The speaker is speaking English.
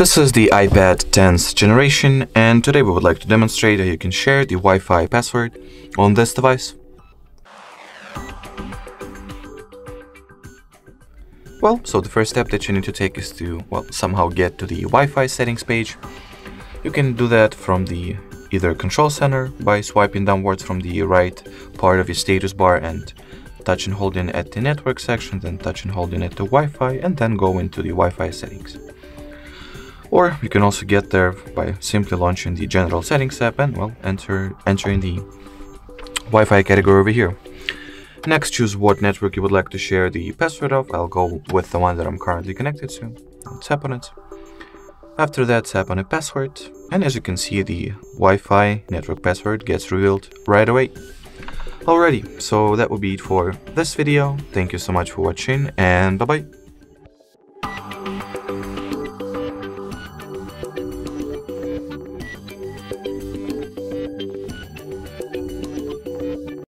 This is the iPad 10th generation and today we would like to demonstrate how you can share the Wi-Fi password on this device. Well, so the first step that you need to take is to, well, somehow get to the Wi-Fi settings page. You can do that from the either control center by swiping downwards from the right part of your status bar and touch and holding at the network section, then touch and holding at the Wi-Fi, and then go into the Wi-Fi settings. Or you can also get there by simply launching the general settings app and well enter entering the Wi-Fi category over here. Next choose what network you would like to share the password of. I'll go with the one that I'm currently connected to. I'll tap on it. After that tap on a password and as you can see the Wi-Fi network password gets revealed right away. Alrighty, so that will be it for this video. Thank you so much for watching and bye bye.